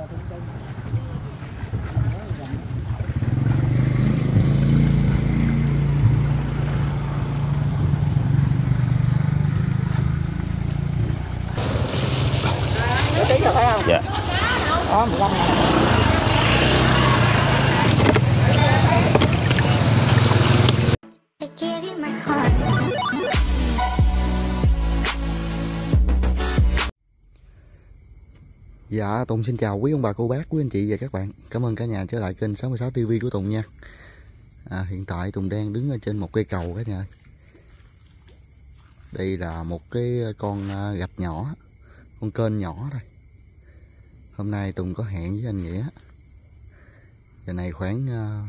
uh, the Dạ, Tùng xin chào quý ông bà cô bác, quý anh chị và các bạn. Cảm ơn cả nhà trở lại kênh 66 TV của Tùng nha. À, hiện tại Tùng đang đứng ở trên một cây cầu cả nhà ơi. Đây là một cái con à, gạch nhỏ, con kênh nhỏ thôi. Hôm nay Tùng có hẹn với anh Nghĩa. Giờ này khoảng à,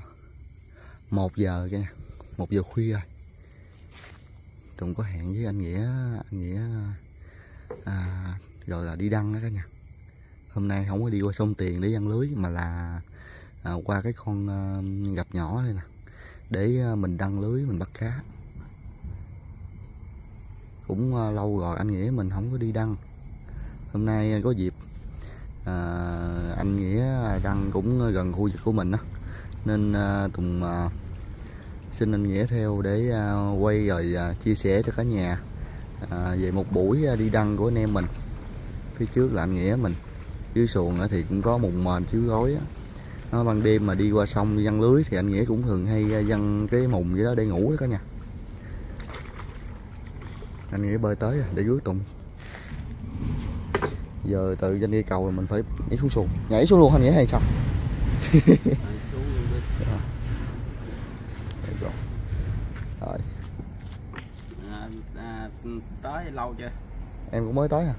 1 giờ cả nhà, 1 giờ khuya rồi. Tùng có hẹn với anh Nghĩa, anh Nghĩa à, Rồi là đi đăng đó cả nhà hôm nay không có đi qua sông tiền để giăng lưới mà là à, qua cái con à, gạch nhỏ đây nè. Để à, mình đăng lưới mình bắt cá. Cũng à, lâu rồi anh nghĩa mình không có đi đăng. Hôm nay à, có dịp à, anh nghĩa đăng cũng gần khu vực của mình đó nên à, tùng à, xin anh nghĩa theo để à, quay rồi à, chia sẻ cho cả nhà à, về một buổi à, đi đăng của anh em mình. Phía trước là anh nghĩa mình dưới xuồng thì cũng có mùng mền chiếu gối á. Nó ban đêm mà đi qua sông đi giăng lưới thì anh nghĩa cũng thường hay à, giăng cái mùng vậy đó để ngủ đó cả nhà. Anh nghĩa bơi tới rồi, để rước tùng giờ từ trên cây cầu là mình phải nhảy xuống xuồng. Nhảy xuống luôn anh nghĩa hay sao? Rồi. rồi. À, à, tới lâu chưa? Em cũng mới tới à.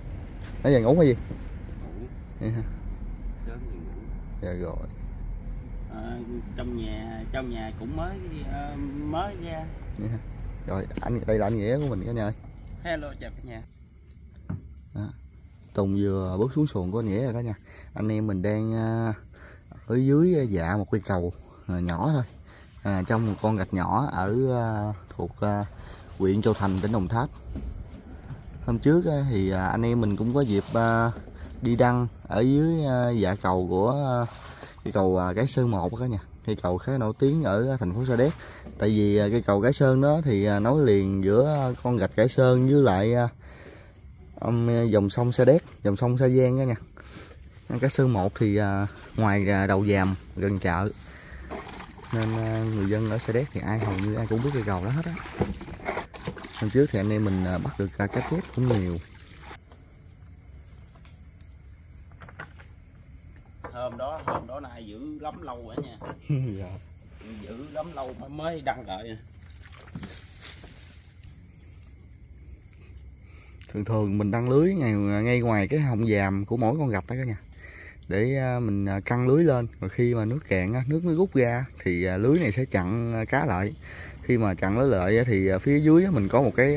Nãy giờ ngủ hay gì? Sớm ngủ. Dạ rồi. À, trong nhà trong nhà cũng mới ờ, mới ra. Vậy hả? rồi anh đây là anh nghĩa của mình cả nhà ơi. Hello chào cả nhà. Tùng vừa bước xuống xuồng của anh Nghĩa rồi cả nhà. Anh em mình đang à, ở dưới dạ một cây cầu nhỏ thôi. À, Trong một con gạch nhỏ ở thuộc huyện Châu Thành tỉnh Đồng Tháp. Hôm trước thì anh em mình cũng có dịp đi đăng ở dưới ờ, dạ cầu của ờ, cái cây cầu ờ, Cái Sơn 1 đó nha Cây cầu khá nổi tiếng ở thành phố Sa Đéc Tại vì cây cầu Cái Sơn đó thì nối liền giữa con gạch Cái Sơn với lại dòng sông Sa Đéc, dòng sông Sa Giang đó nha. Cái Sơn 1 thì ngoài đầu dàm gần chợ nên người dân ở Sa Đéc thì ai hầu như ai cũng biết cây cầu đó hết á. Hôm trước thì anh em mình bắt được cá chép cũng nhiều. Hôm đó hôm đó nay giữ lắm lâu rồi nha dạ. giữ lắm lâu mới mới đăng lại Thường thường mình đăng lưới ngay ngay ngoài cái họng giàm của mỗi con gạch đó cả nhà. Để à, mình à, căng lưới lên rồi khi mà nước cạn nước nó rút ra thì à, lưới này sẽ chặn cá lại. Khi mà chặn lưới lại thì phía dưới mình có một cái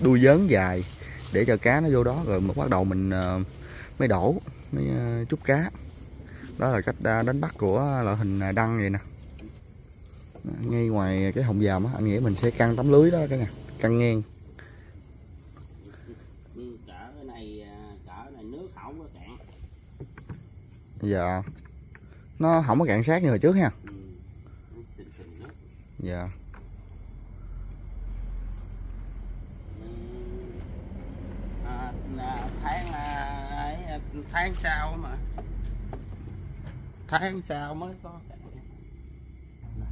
đuôi vớn dài để cho cá nó vô đó rồi bắt đầu mình mới đổ mới chút cá. Đó là cách à, đánh bắt của loại hình à, đăng vậy nè. Ngay ngoài cái hồng giàm á, anh nghĩ mình sẽ căng tấm lưới đó cả nhà, căng ngang. Dạ Nó không có cạn sát như hồi trước ha Dạ à, tháng ấy, tháng sau mà tháng sau mới có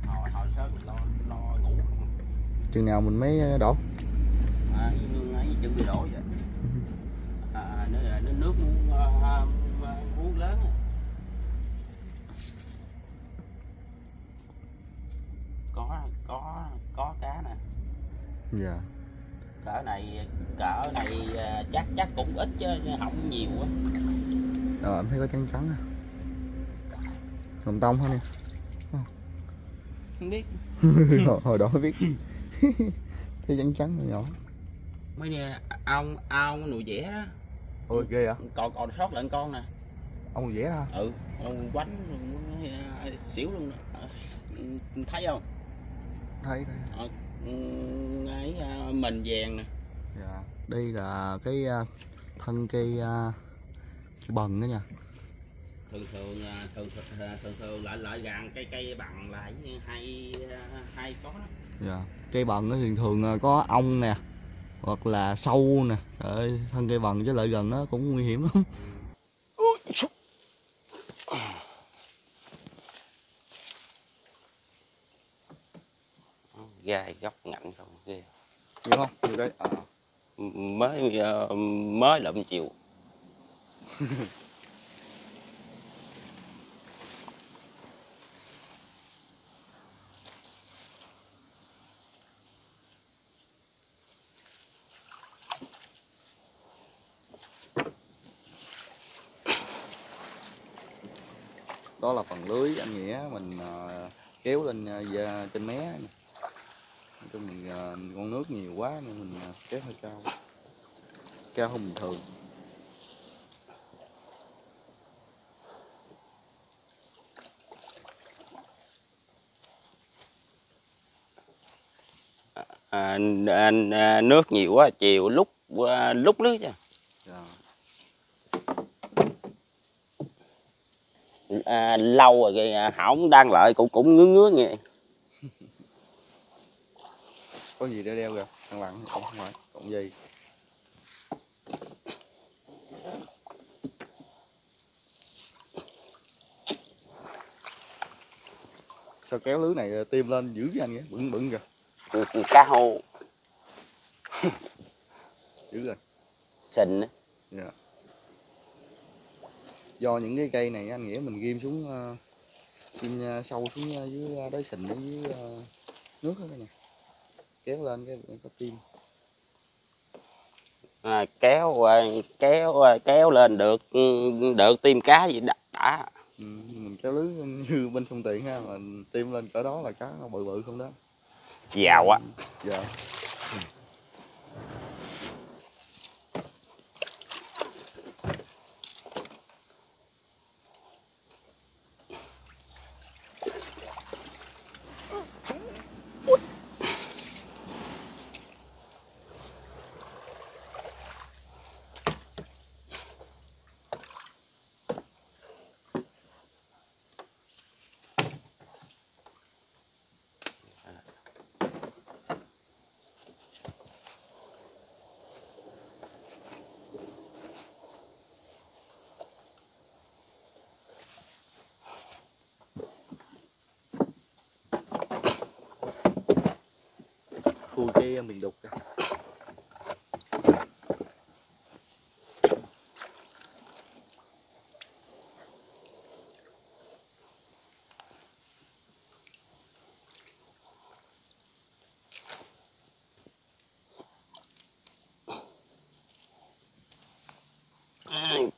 hồi hồi sớm mình lo lo ngủ. Chừng nào mình mới đổ? À, chuẩn bị đổ vậy. À, là nếu nước muốn à, à, muốn lớn có có có cá nè. Dạ. Cỡ này cỡ này à, chắc chắc cũng ít chứ không nhiều á Rồi em thấy có trắng trắng à Lòng tông hả nè? Không biết. Hồi, hồi đó biết. Thấy trắng trắng nhỏ nhỏ. Mấy nè ông ông nồi dẻ đó. Ôi ghê à còn còn sót lại con nè. Ông vẽ ha ừ ông quánh à, xỉu luôn nè. Ừ, thấy không? Thấy thấy. Ờ, ấy à, mình vàng nè. Dạ. Đây là cái à, thân cây cây bần đó nha thường thường à, thường thường à, thường thường lại lại gàn cây cây bằng lại hai à, hai có đó. dạ. cây bần á thì thường à, có ong nè hoặc là sâu nè Trời ơi, thân cây bần với lại gần nó cũng nguy hiểm lắm gai góc ngạnh không ghê hiểu không đây à. M- mới ờ, mới lụm chiều đó là phần lưới anh nghĩa mình à, kéo lên à, da- trên mé. Nói chung mình con nước nhiều quá nên mình à, kéo hơi cao cao hơn bình thường à, à, à, nước nhiều quá chiều lúc à, lúc nước nha Dạ. À, lâu rồi kìa hỏng đang lợi cũng cũng ngứa ngứa nghe. Có gì để đeo kìa thằng lặng không phải cộng gì? Sao kéo lưới này à, tim lên dữ vậy anh nghĩa bự bự kìa. Cá hô. Dữ rồi. Sình á. Dạ. Do những cái cây này anh nghĩa mình ghim xuống uh, ghim ờ, sâu xuống ờ, dưới ờ, đáy sình ở dưới ờ, nước đó nè. Kéo lên cái có tim. à, kéo kéo kéo lên được ừ, được tim cá gì đã, đã. Ừ, mình kéo lưới như bên sông Tiền ha, mà tim lên cỡ đó là cá nó bự bự không đó. giàu á Dạ. Khui cái mình đục kìa.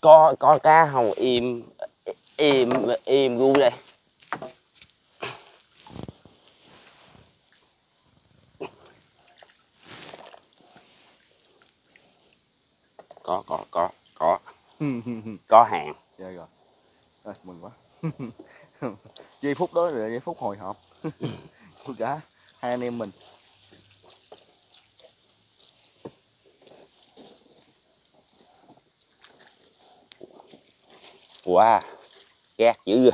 có có cá hồng im im im luôn đây có có có có có hàng dạ rồi. Rồi, mừng quá. giây phút đó là giây phút hồi hộp. của cả hai anh em mình. wow gác dữ rồi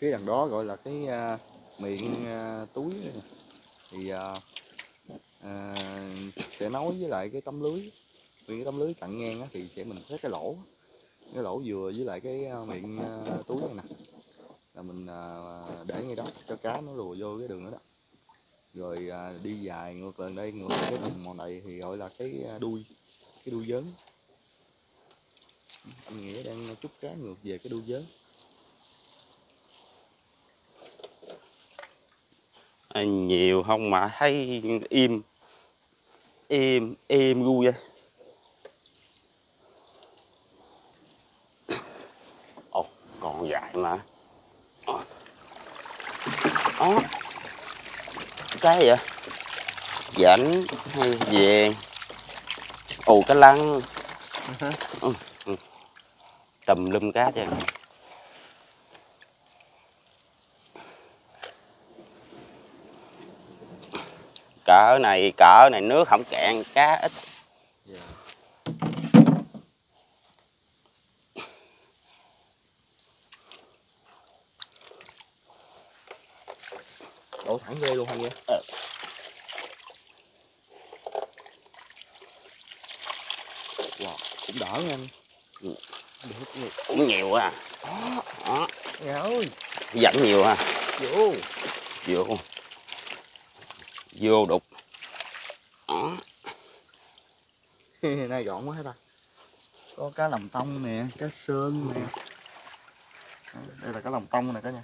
Phía đằng đó gọi là cái à, miệng à, túi này. Thì à, à, sẽ nối với lại cái tấm lưới. nguyên cái tấm lưới cặn ngang á, thì sẽ mình xét cái lỗ. Cái lỗ vừa với lại cái à, miệng à, túi này nè. Là mình à, để ngay đó cho cá nó lùa vô cái đường đó đó. Rồi à, đi dài ngược lên đây, ngược lên cái đường màu này thì gọi là cái à, đuôi, cái đuôi dớn. Anh Nghĩa đang chút cá ngược về cái đuôi dớn. nhiều không mà thấy im. Im im gu vậy. Ồ còn dài mà. Đó cái vậy? Dẫn hay vàng ồ cá lăng. Uh tùm lum cá vậy cỡ này cỡ này nước không cạn cá ít Dạ. đổ thẳng ghê luôn anh nha Ờ. wow, cũng đỡ nha anh Ừ. được nhiều cũng nhiều à đó nghe ơi dẫn nhiều à vô vô vô đục đó nay gọn quá hết ta có cá lòng tông nè cá sơn nè. Đây là cá lòng tông nè cả nhà.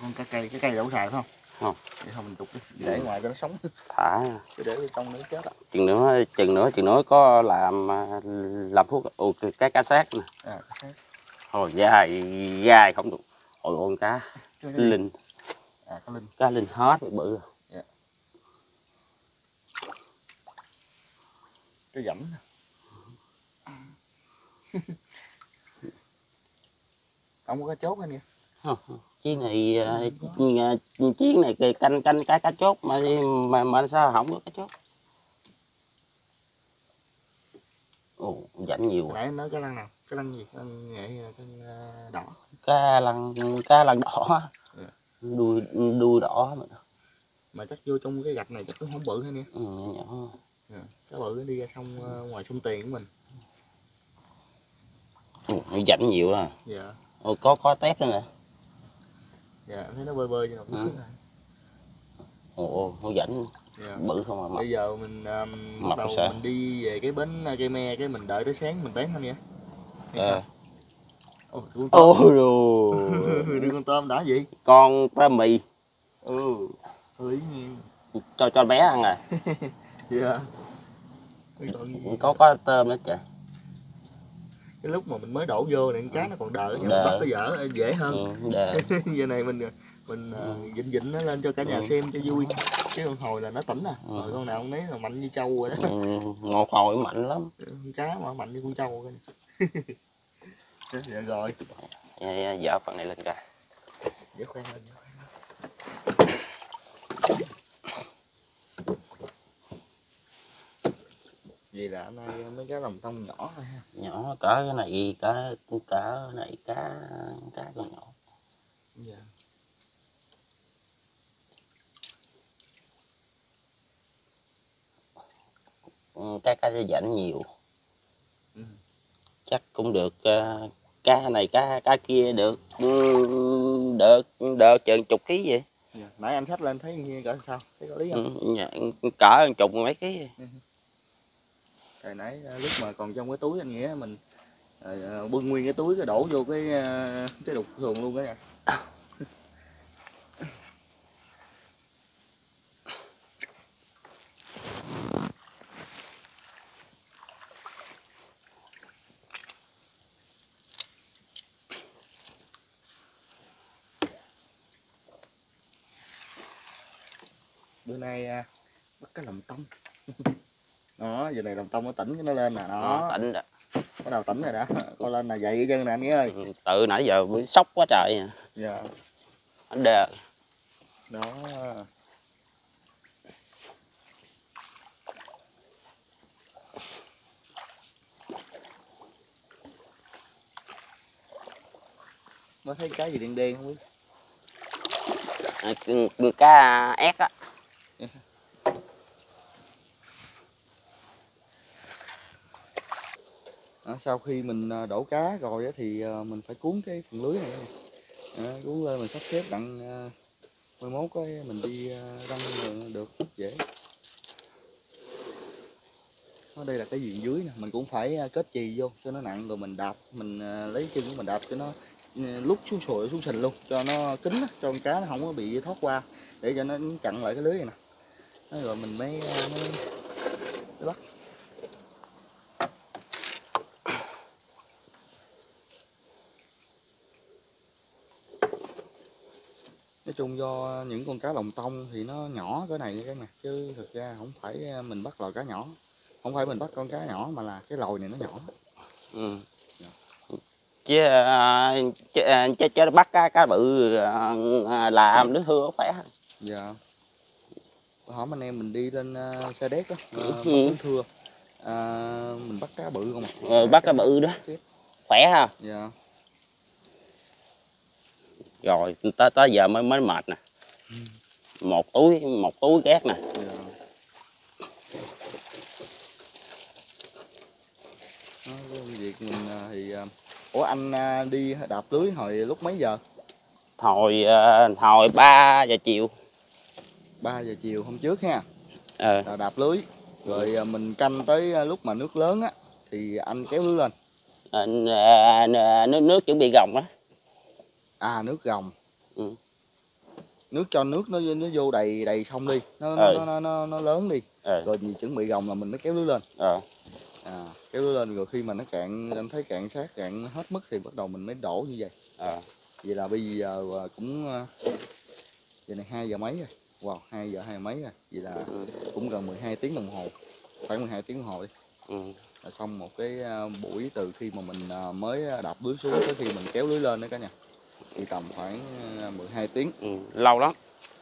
Con cá cây cái cây đậu xài phải không? Không. vậy thôi mình trục đi để ngoài cho nó sống. Thả. Chứ để trong nữa chết á. Chừng nữa chừng nữa chừng nữa có làm à, làm thuốc ồ, cái cá xác nè. À cá xác. hồi dai dai không được. Hồi con cá Cái- linh. À cá linh. Cá linh hết bự cái rảnh ông có cá chốt anh không. chiếc này à, chiếc này cây canh canh cá cá chốt mà mà mà sao không có cá chốt? Ồ dãnh nhiều nãy nói cái lăng nào? Cái lăng gì? Lăng nghệ cái à, đỏ? Cá lăng cá lăng đỏ. Ừ. đuôi đuôi đỏ mà. Mà chắc vô trong cái gạch này chắc nó không bự hay nha ừ, nhỏ, à, cá bự đi ra sông ngoài sông tiền của mình Ừ, dãnh nhiều à. Dạ. Ồ, có có tép nữa nè. Dạ thấy nó bơi bơi cho nó Ừ. ồ ồ dãnh dạ. bự không à mà bây giờ mình um, Mập đầu mình đi về cái bến uh, cây me cái mình đợi tới sáng mình bán không vậy. Hay Ờ. con tôm. Ôi rồi đưa con tôm đã gì con tôm mì. Ừ. Nhiên. Cho cho bé ăn à. Dạ. Con- có có tôm nữa trời cái lúc mà mình mới đổ vô này con cá nó còn đỡ nhưng bắt nó dở dễ hơn. Ừ, giờ này mình mình uh, dịnh dịnh nó lên cho cả nhà Ừ. xem cho vui. Chứ con hồi là nó tỉnh à. Ừ. rồi con nào con nấy là mạnh như trâu rồi đó. Ừ, một hồi mạnh lắm. Con cá mà mạnh như con trâu coi dạ rồi. Dạ, dạ, dở phần này lên khoan lên dễ khoan lên. Vậy là hôm nay mấy cái lòng tông nhỏ thôi ha nhỏ cỡ cái này cỡ cỡ này cá cá con nhỏ dạ. ừ, cá cá dãnh nhiều Ừ. chắc cũng được ờ, cá này cá cá kia được ừ, được được chừng chục ký vậy dạ. nãy anh xách lên thấy như cỡ sao thấy có lý không ừ, dạ, cỡ chục mấy ký vậy hồi nãy à, lúc mà còn trong cái túi anh nghĩa, mình à, à, bưng nguyên cái túi cái đổ vô cái cái đục thường luôn đó nha. Bữa nay bắt cái lòng tông. đó giờ này lòng tông nó tỉnh cái nó lên nè Đó, tỉnh rồi bắt đầu tỉnh rồi đó. Coi lên là dậy chân nè anh nghĩa ơi. Ừ, tự nãy giờ bị sốc quá trời. À. dạ. Anh đờ đó. Mới thấy cái gì đen đen không biết? À, cá ép á Ờ, sau khi mình ờ, đổ cá rồi thì ờ, mình phải cuốn cái phần lưới này cuốn lên mình sắp xếp đặng mười mốt cái mình đi răng được dễ. Ở đây là cái diện dưới nè mình cũng phải kết chì vô cho nó nặng rồi mình đạp mình lấy chân của mình đạp cho nó ừ, lúc xuống sồi xuống sình luôn cho nó kín cho con cá nó không có bị thoát qua để cho nó chặn lại cái lưới này nè. Rồi mình mới, mới chung do những con cá lồng tông thì nó nhỏ cỡ này cả nhà chứ thực ra không phải à, mình bắt lòi cá nhỏ. Không phải mình bắt con cá nhỏ mà là cái lòi này nó nhỏ. Ừ. chứ, à, chứ, à, chứ, chứ bắt cá cá bự làm đứa thưa khỏe. Dạ. Hổm anh em mình đi lên xe đét á Ừ. thưa. À, mình bắt cá bự không à? Ờ, bắt cá bự đó. Khỏe ha? Dạ rồi tới tới giờ mới mới mệt nè. Một túi một túi cát nè. Dạ. Việc mình à, thì à, ủa anh à, đi đạp lưới hồi lúc mấy giờ? Hồi hồi ba giờ chiều. 3 giờ chiều hôm trước ha. Ờ đạp lưới. Rồi mình canh tới lúc mà nước lớn á thì anh kéo lưới lên. À, nước nước chuẩn bị gồng đó à nước gồng. Ừ. nước cho nước nó nó vô đầy đầy sông đi. Nó Ừ. nó, nó, nó, nó lớn đi. Ờ rồi mình chuẩn bị gồng là mình mới kéo lưới lên. Ờ à, kéo lưới lên rồi khi mà nó cạn anh thấy cạn sát cạn hết mức thì bắt đầu mình mới đổ như vậy. Ờ vậy là bây giờ à, cũng à, giờ này hai giờ mấy rồi. Wow hai giờ hai mấy rồi. Vậy là Ừ. cũng gần 12 tiếng đồng hồ. Khoảng 12 tiếng đồng hồ đi. Ừ. là xong một cái à, buổi từ khi mà mình mới đạp lưới xuống tới khi mình kéo lưới lên đó cả nhà thì tầm khoảng à, 12 tiếng. Ừ. lâu lắm.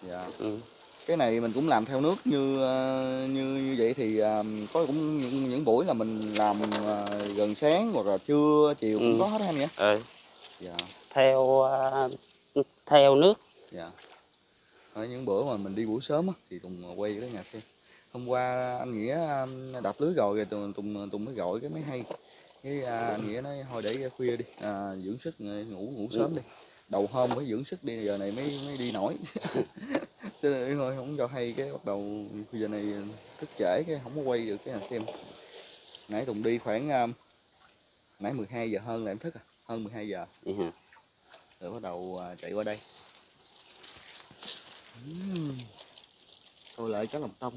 Dạ. Ừ. cái này mình cũng làm theo nước như ờ, như như vậy thì ờ, có cũng những, những buổi là mình làm ờ, gần sáng hoặc là trưa chiều cũng Ừ. có hết anh nhỉ ờ dạ. Theo theo nước. Dạ. Ở những bữa mà mình đi buổi sớm á, thì tùng quay với nhà xem hôm qua anh nghĩa ờ, đạp lưới rồi rồi tùng tùng tùng mới gọi cái máy hay cái à, nghĩa nói thôi để khuya đi à, dưỡng sức ờ, ngủ ngủ sớm đi. Đầu hôm mới dưỡng sức đi giờ này mới mới đi nổi. Cho nên thôi không cho hay cái bắt đầu giờ này thức trễ cái không có quay được cái nào xem. Nãy tùng đi khoảng um, nãy 12 giờ hơn là em thức à hơn 12 giờ. Ừ. rồi bắt đầu à, chạy qua đây. Ừm. tôi lại cá lòng tông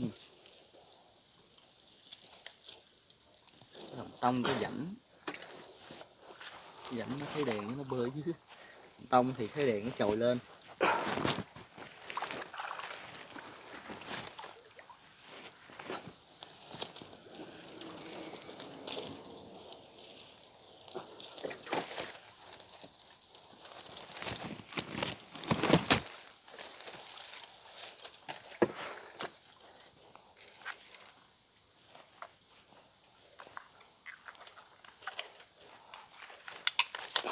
làm tông cái rãnh rãnh nó thấy đèn, nó bơi dưới tông thì thấy đèn nó trồi lên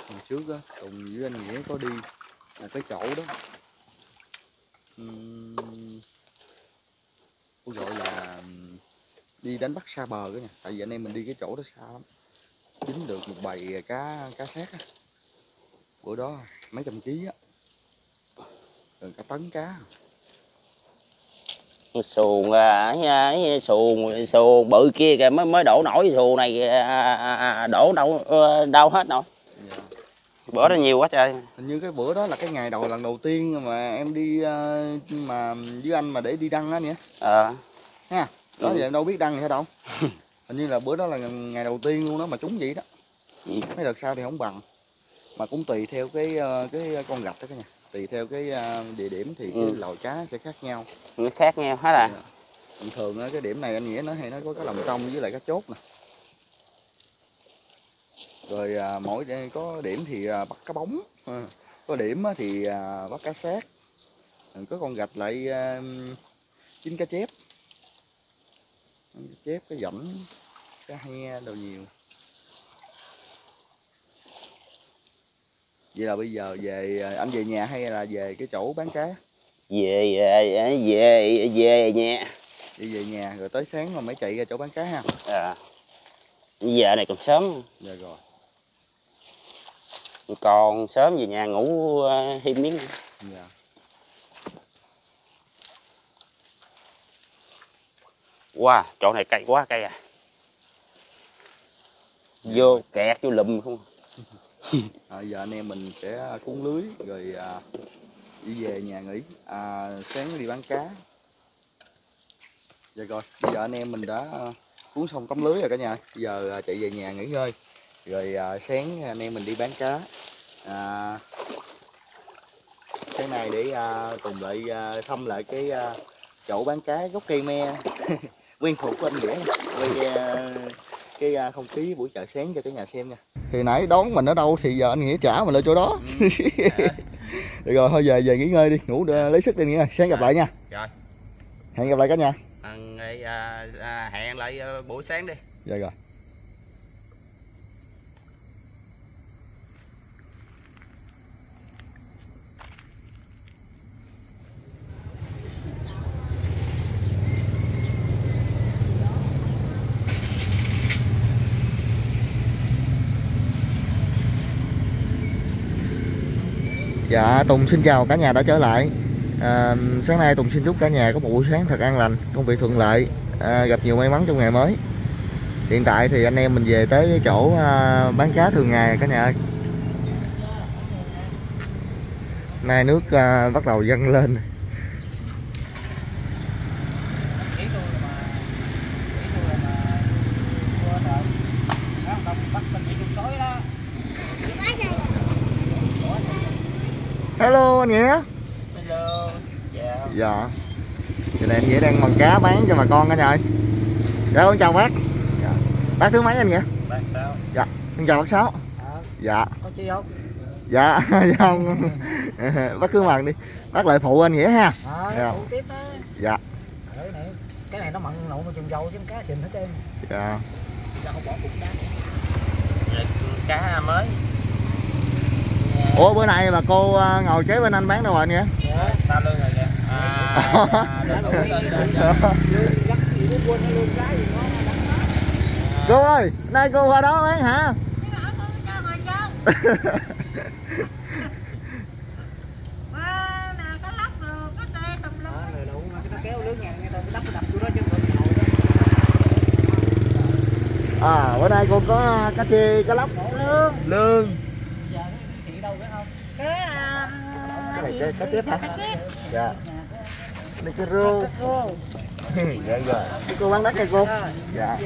hồi trước á Tùng với anh Nghĩa có đi là cái chỗ đó. Uhm, gọi là đi đánh bắt xa bờ đó nha tại vì anh em mình đi cái chỗ đó xa lắm. Dính được một bầy cá cá sát á. Bữa đó mấy trăm ký á. Gần cả tấn cá. Xuồng à, ấy, xuồng xuồng bự kia kìa mới mới đổ nổi xuồng này à, à, à, đổ đâu ờ, đâu hết rồi bữa đó nhiều quá trời. Hình như cái bữa đó là cái ngày đầu lần đầu tiên mà em đi ờ, mà với anh mà để đi đăng á nhỉ ờ. Ha đó Ừ. giờ em đâu biết đăng gì hết đâu. Hình như là bữa đó là ngày đầu tiên luôn đó mà trúng vậy đó. Ừ. mấy đợt sau thì không bằng. Mà cũng tùy theo cái ờ, cái con gạch đó cả nhà. Tùy theo cái ờ, địa điểm thì cái Ừ. lòi cá sẽ khác nhau. Nó khác nhau hết à? Dạ. thường cái điểm này anh nghĩa nó hay nó có cái lòng trong với lại cá chốt nè rồi à, mỗi có điểm thì à, bắt cá bóng. À, có điểm thì à, bắt cá sát. Rồi có con gạch lại à, chín cá chép. Cá chép cá dẫm cá he đồ nhiều. Vậy là bây giờ về à, anh về nhà hay là về cái chỗ bán cá? Về về về về nhà. Đi về nhà rồi tới sáng mà mới chạy ra chỗ bán cá ha. À. giờ này còn sớm. Dạ rồi còn sớm về nhà ngủ ờ, thêm miếng dạ. Wow chỗ này cay quá cay à. Vô kẹt vô lùm không? À, giờ anh em mình sẽ cuốn lưới rồi à, đi về nhà nghỉ. À, sáng đi bán cá. Dạ rồi bây giờ anh em mình đã à, cuốn xong tấm lưới rồi cả nhà. Bây giờ à, chạy về nhà nghỉ ngơi rồi à, sáng anh em mình đi bán cá. À, sáng nay để à, cùng lại à, thăm lại cái à, chỗ bán cá gốc cây me. Quen thuộc của anh Nghĩa. Quay à, cái à, không khí buổi chợ sáng cho cả nhà xem nha. Thì nãy đón mình ở đâu thì giờ anh Nghĩa trả mình lên chỗ đó. Được rồi thôi về về nghỉ ngơi đi. Ngủ à, lấy sức đi Nghĩa sáng gặp lại nha. Rồi. hẹn gặp lại cả nhà. À, à, à, hẹn lại à, buổi sáng đi. Dạ rồi Dạ Tùng xin chào cả nhà đã trở lại. À, Sáng nay Tùng xin chúc cả nhà có một buổi sáng thật an lành Công việc thuận lợi à, Gặp nhiều may mắn trong ngày mới. Hiện tại thì anh em mình về tới chỗ à, bán cá thường ngày cả nhà ơi. Nay nước à, bắt đầu dâng lên. Hello anh Nghĩa. Hello chào. Dạ. Này anh Nghĩa đang mần cá bán cho bà con cả nhà ơi. Dạ con chào bác. Dạ. Bác thứ mấy anh Nghĩa? bác sao Con chào bác Sáu. Dạ. Có chi không? Dạ dạ không. Bác cứ mần đi. Bác lại phụ anh Nghĩa ha. Dạ. phụ tiếp đó Dạ. Này. Cái này nó mặn nậu mà trùng dầu chứ cá xình hết trơn. Dạ. Không bỏ cục Rồi, cá mới Ủa bữa nay bà cô à, ngồi kế bên anh bán đâu rồi dạ sao lương rồi nó Cô ơi, nay cô qua đó bán hả? Mà À bữa nay cô có cá chê, cá lóc? Lương Lương giờ cái chị đâu phải không Cái này cá, cá chép hả? Dạ. Đây cái rô. Dạ rồi Cái cô bán đất hay cô? Dạ.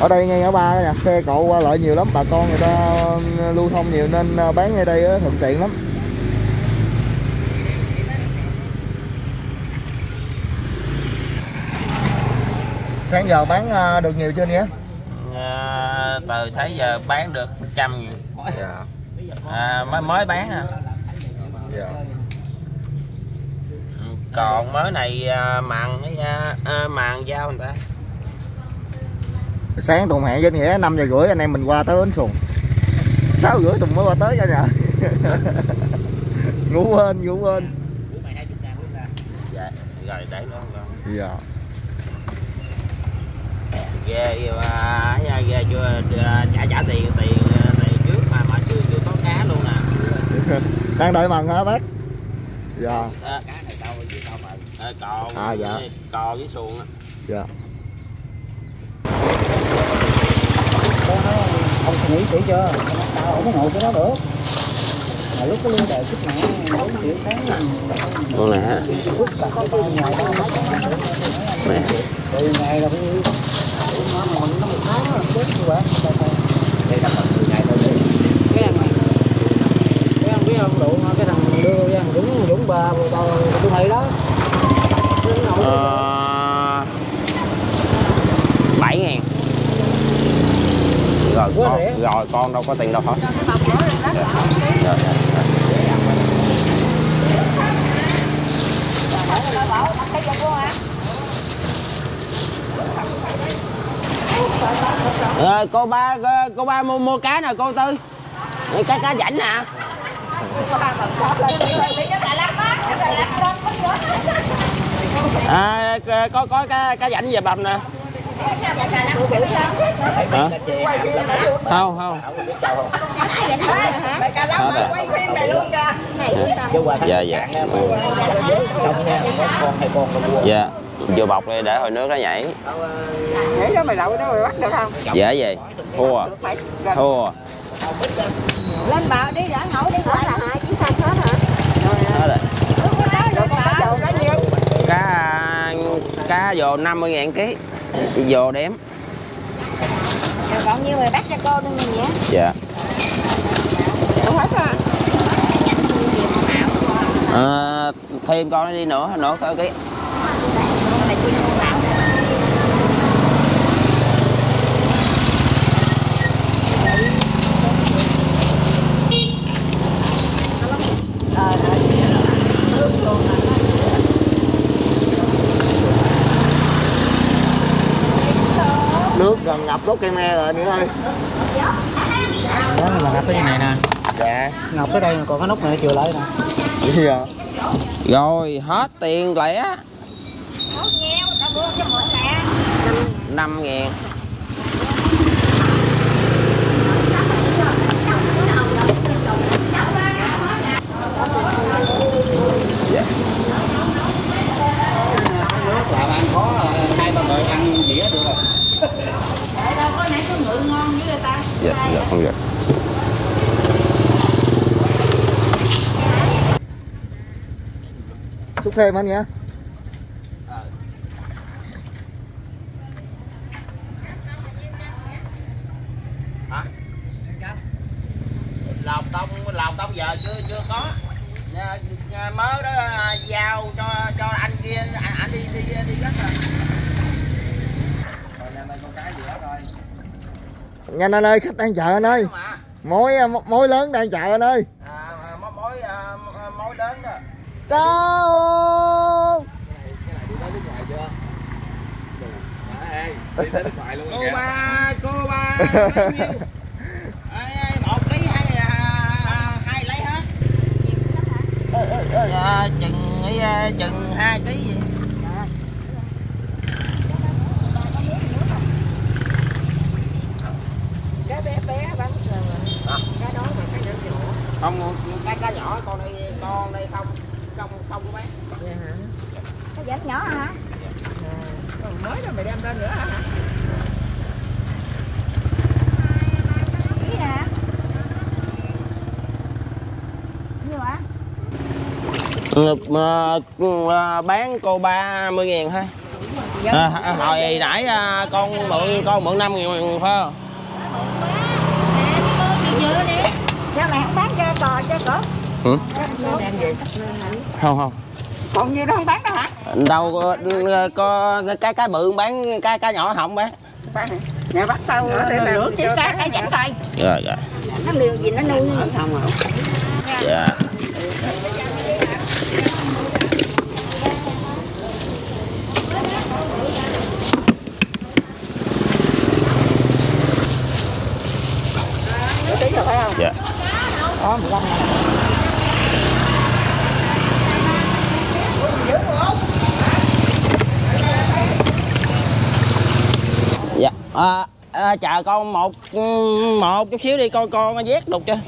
Ở đây ngay ngã ba nha xe cộ qua lại nhiều lắm. Bà con người ta lưu thông nhiều nên ờ, bán ngay đây thuận tiện lắm. Sáng giờ bán ờ, được nhiều chưa nhé à, từ 6 giờ bán được trăm nghìn. Dạ. À, mới mới bán à dạ. Còn mới này à, mặn với à, mặn giao người ta. Sáng tùng hẹn với nghĩa 5 giờ rưỡi anh em mình qua tới bến xuồng sáu rưỡi tùng mới qua tới cả nhà. Ngủ quên ngủ quên. Luôn dạ rồi để nó rồi dạ ghê à, ghê ghê chưa à, trả trả tiền tiền tiền trước mà mà chưa chưa có cá luôn nè đang đợi mần hả bác dạ à, cá này đâu gì đâu mà à, cò À, dạ. với- cò với xuồng á dạ ông nghĩ kỹ chưa tao không có ngồi cái đó được mà lúc cái lương đề chút mẹ bốn triệu tháng luôn này hả quốc ngày đâu mấy nè từ ngày là bao nhiêu nó mà mình nó một tháng là bốn triệu bạc đây là mười ngày thôi cái này cái biết không bỏ cái thằng đưa hấp thằng à, cô ba cô, cô ba mua mua cá nè cô tư? Cá cá rảnh nè à, à có có cá cá rảnh về bầm nè. Hả? Không không. Dạ dạ. Dạ vừa bọc đi để hồi nước nó nhảy. Để cho mày lậu đó mày bắt được không? Dễ gì thua. Thua. Lên bờ đi đã ngồi đi. Gọi là hai chiếc thanh hết hả? Đó rồi. cá cá dồ 50 ngàn ký. Dồ đếm. Rồi còn nhiêu rồi bắt cho cô luôn nhỉ? dạ. Đủ hết rồi. à, thêm con nó đi nữa nữa cái cái gần ngập rốt cây me rồi nữa ơi đó là ngập cái này nè? Dạ. Ngập tới đây mà còn cái nút này chừa lại nè. Vậy? Rồi hết tiền lẻ. Năm ngàn làm ăn khó hai ba người ăn dĩa được rồi Để đâu có nãy có ngự ngon với người ta. dạ dạ không dạ xúc thêm anh nhé lòng tông lòng tông giờ chưa chưa có. Mới đó à, giao cho cho anh kia anh, anh đi đi đi rồi. Nhanh anh ơi khách đang chờ anh ơi. Mối mối lớn đang chờ anh ơi à, à, mối mối à, mối lớn Cao cô ba cô ba lấy nhiêu? Ai, ai, một ký hay à, hai lấy hết. À, chừng à, chừng hai ký gì Cái bé bé bắn rồi. Cái đó mà cái nhỏ. Nhỏ. không cái cá nhỏ con đây con đây không không không có bán Cái dãnh nhỏ hả? Còn mới rồi mày đem ra nữa hả? Hả? Ờ, ờ, bán cô 30 ngàn thôi à, hồi nãy à, con mượn con mượn 5 ngàn phải không Sao mày không bán cho cò cho cỏ? Ừ? Đem gì? Không không Còn nhiêu đó không bán đâu hả? đâu có, có cái cái bự bán cái cái nhỏ không bán Nè bắt tao để lửa cho cá cái dãnh coi. rồi rồi Nó liều gì nó nuôi không à? dạ không? dạ Đó, 15 ngàn. dạ à, à, chờ con một ừ, một chút xíu đi con con vét đục chưa?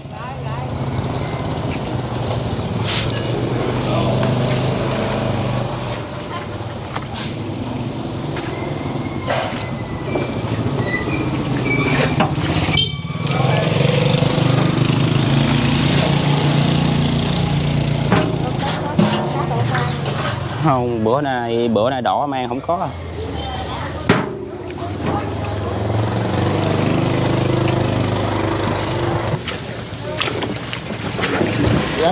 Không bữa nay bữa nay đỏ mang không có.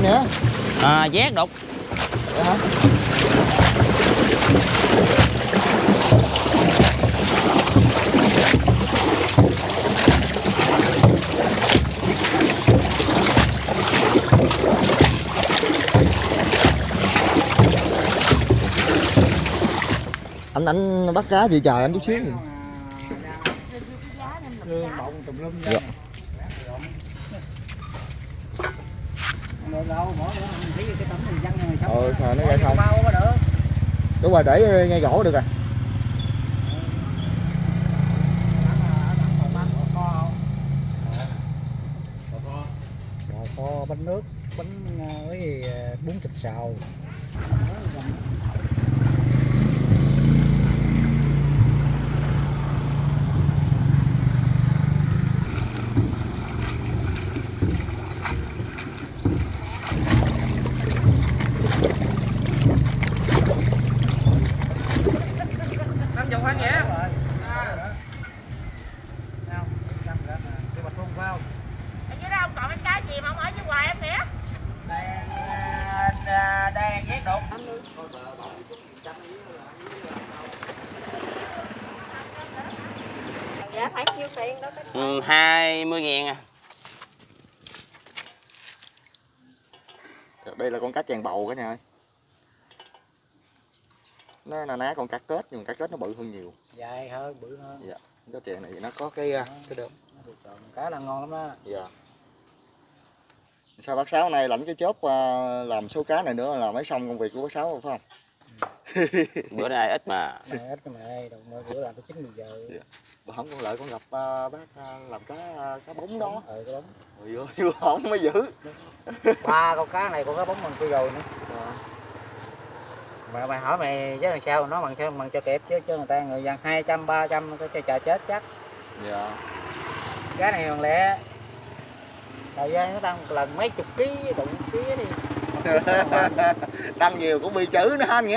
Dạ nữa à, vét đục dạ hả? Anh anh bắt cá gì chờ anh chút xíu. Dạ. Ờ sợ nó ra không? Đúng rồi để ngay gỗ được rồi. Kho. Bánh nước bánh ờ, cái gì ờ, bún thịt xào Năm chục hả nghĩa? dạ phải nhiêu tiền đó có ừ, 20 ngàn à chèn bầu cả nhà ơi. Nó là ná con cá kết nhưng mà cá kết nó bự hơn nhiều. Dài hơn bự hơn. Dạ cá chèn này nó có cái à, cái đơm Nó được cá là ngon lắm đó. Dạ. Sao bác sáu này lãnh cái chốt à, làm số cá này nữa là mới xong công việc của bác sáu phải không? Bữa nay ít mà. Này ít cái này đầu mỗi bữa làm tới chín giờ. Dạ. Không con lợi con gặp à, bác à, làm cá à, cá bóng đó. Ờ cái bóng. Ôi ơi, vừa hỏng mới giữ ba con cá này con cá bóng bằng kia rồi nữa. Mà mày hỏi mày chứ làm sao nó bằng sao bằng cho kịp chứ chứ người ta người dân hai trăm ba trăm cái chợ chết chắc. Dạ. Cá này bằng lẻ thời gian nó tăng một lần mấy chục ký đụng ký đi đăng nhiều cũng bị chữ nữa anh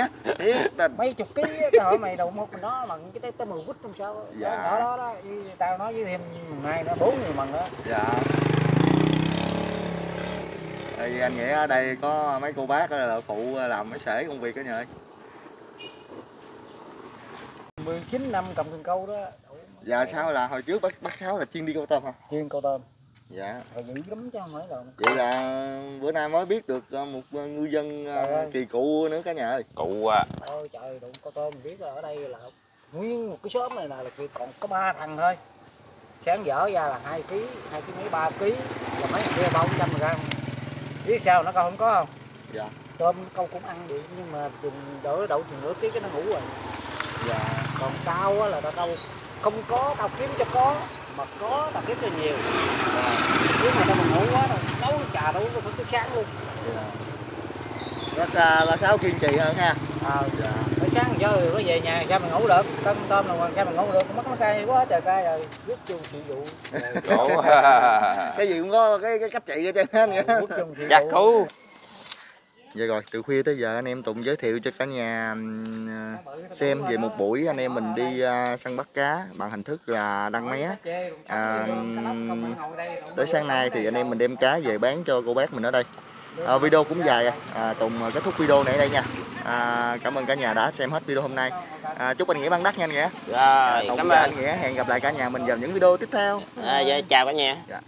tình mấy chục ký hỏi mày đầu một mình nó bằng cái tới tới mười quýt không sao. Dạ. đó đó Với tao nói với thêm ngày nó bốn nhiều bằng nữa. Dạ. Thì anh nghĩa ở đây có mấy cô bác là phụ làm mấy sể công việc đó nhờ. 19 năm cầm cần câu đó. Dạ sao là hồi trước bác bác sáu là chuyên đi câu tôm hả? Chuyên câu tôm dạ. Rồi dữ lắm chứ không phải là vậy là bữa nay mới biết được ờ, một ngư dân ờ, kỳ cụ nữa cả nhà ơi. Cụ à, ôi trời đụng câu tôm biết là ở đây là nguyên một cái xóm này là, là chỉ còn có ba thằng thôi. Sáng dở ra là hai ký hai ký mấy ba ký là mấy thằng kia ba trăm gram. Biết sao nó không có không? Dạ. Tôm câu cũng ăn được nhưng mà chừng đỡ đậu chừng nửa ký cái nó ngủ rồi. Dạ. Còn tao á là tao câu không có tao kiếm cho có mà có tao kiếm cho nhiều. Nếu mà tao mà ngủ quá tao nấu trà đủ phải tới sáng luôn. Dạ. Bác à, bác sáu kiên trì hơn ha? À, dạ. Tới sáng giờ có về nhà sao mình ngủ được. Cân tôm là sao mình ngủ được. Mất nó cay quá trời cay rồi. Rút chung sự vụ cái gì cũng có cái cái cách trị hết trơn á. Anh nghĩa rút chung sự chắc cú Dạ rồi, từ khuya tới giờ anh em Tùng giới thiệu cho cả nhà à, xem về một buổi anh em mình đi à, săn bắt cá bằng hình thức là đăng mé. À, Tới sáng nay thì anh em mình đem cá về bán cho cô bác mình ở đây. À, video cũng dài à. à, Tùng kết thúc video này ở đây nha. À, cảm ơn cả nhà đã xem hết video hôm nay. À, chúc anh Nghĩa bắn đắt nha anh Nghĩa. rồi Tùng cảm ơn anh Nghĩa hẹn gặp lại cả nhà mình vào những video tiếp theo. à, dạ, chào cả nhà Dạ.